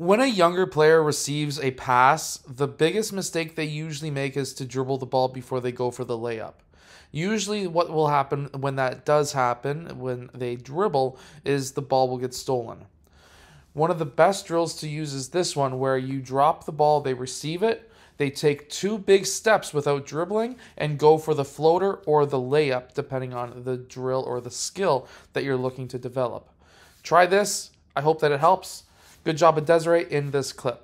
When a younger player receives a pass, the biggest mistake they usually make is to dribble the ball before they go for the layup. Usually, what will happen when that does happen, when they dribble, is the ball will get stolen. One of the best drills to use is this one, where you drop the ball, they receive it, they take two big steps without dribbling, and go for the floater or the layup, depending on the drill or the skill that you're looking to develop. Try this. I hope that it helps. Good job of Desiree in this clip.